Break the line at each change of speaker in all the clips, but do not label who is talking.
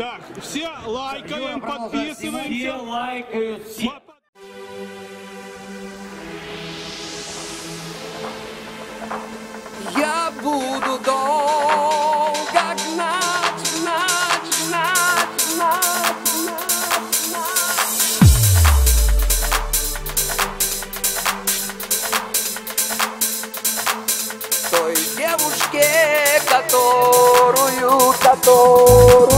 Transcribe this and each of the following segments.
Так, все лайкаем, подписываемся.
Все лайкают, все
Я буду долго гнать, гнать, гнать, гнать, гнать, гнать. Той девушке, которую, которую, которую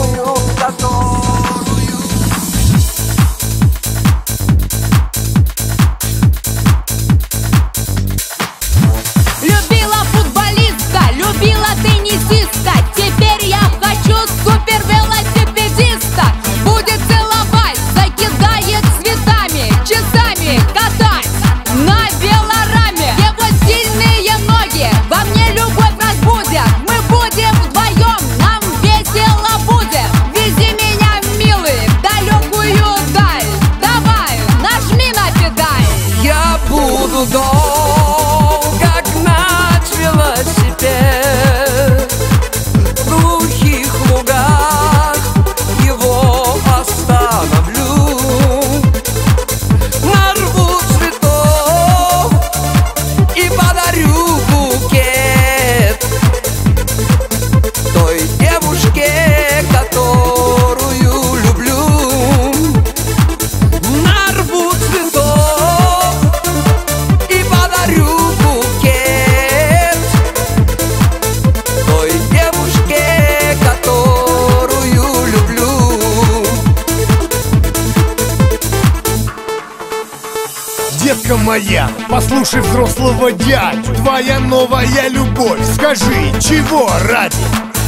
Детка моя, послушай взрослого дядю Твоя новая любовь, скажи, чего ради?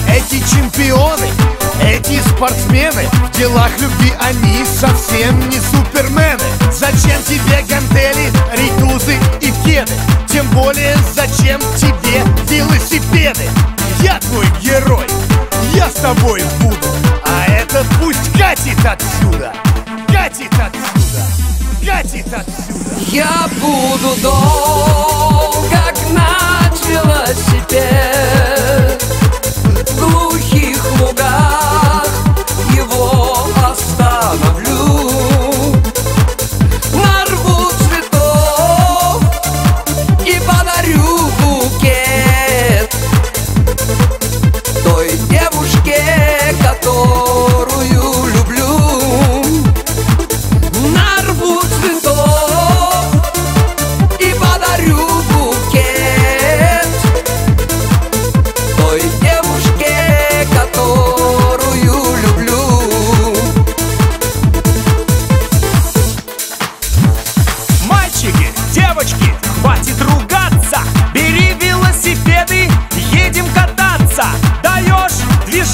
Эти чемпионы, эти спортсмены В делах любви они совсем не супермены Зачем тебе гантели, ритузы и кеды? Тем более, зачем тебе велосипеды? Я твой герой, я с тобой буду А этот пусть катит отсюда, отсюда
Я буду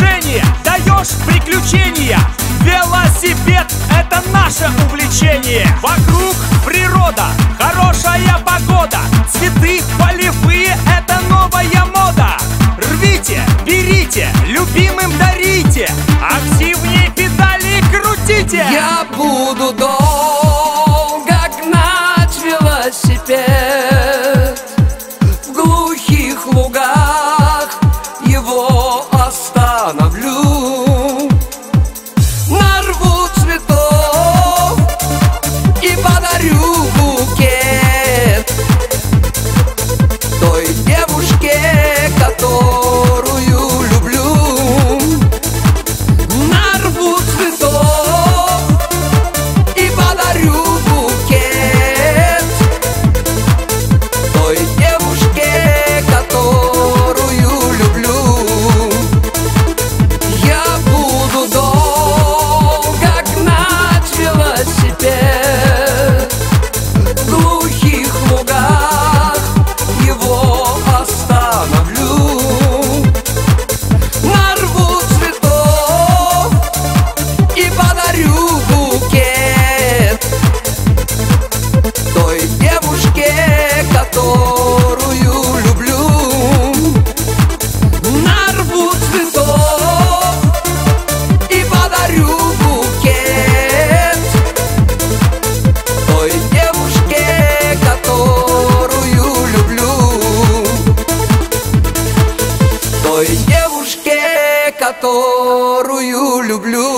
движение, даешь приключения. Велосипед – это наше увлечение. Вокруг природа, хорошая погода. Цветы полевые – это новая мода. Рвите, берите, любимым дарите. Активнее педали крутите.
Я буду долго его blue blue.